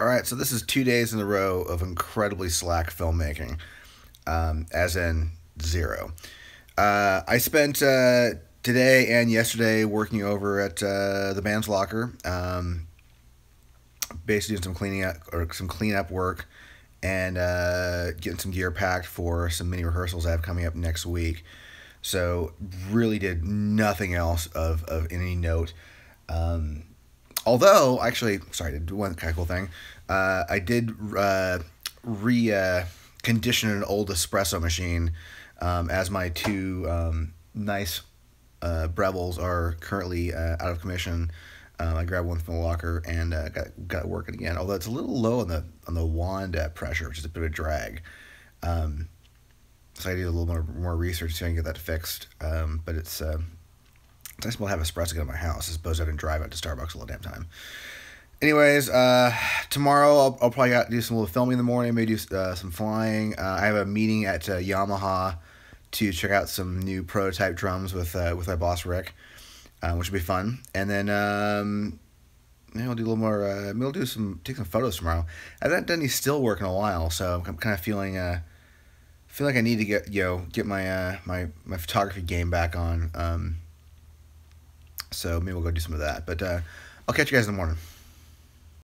All right, so this is two days in a row of incredibly slack filmmaking, um, as in zero. Uh, I spent uh, today and yesterday working over at uh, the band's locker, um, basically doing some cleaning up or some cleanup work, and uh, getting some gear packed for some mini rehearsals I have coming up next week. So really did nothing else of, of any note. Um, Although, actually, sorry, did one kind of cool thing. Uh, I did uh, re uh, an old espresso machine um, as my two um, nice uh, Brevilles are currently uh, out of commission. Um, I grabbed one from the locker and uh, got got it working again. Although it's a little low on the on the wand uh, pressure, which is a bit of a drag. Um, so I did a little more more research to get that fixed. Um, but it's uh, nice to have espresso at my house I suppose I to drive out to Starbucks all the damn time. Anyways, uh, tomorrow I'll, I'll probably do some little filming in the morning, maybe do uh, some flying. Uh, I have a meeting at uh, Yamaha to check out some new prototype drums with uh, with my boss Rick, uh, which will be fun. And then um, maybe I'll do a little more. Uh, I'll do some take some photos tomorrow. I haven't done any still work in a while, so I'm kind of feeling feel like I need to get you know get my my my photography game back on. Um, so maybe we'll go do some of that. But uh, I'll catch you guys in the morning.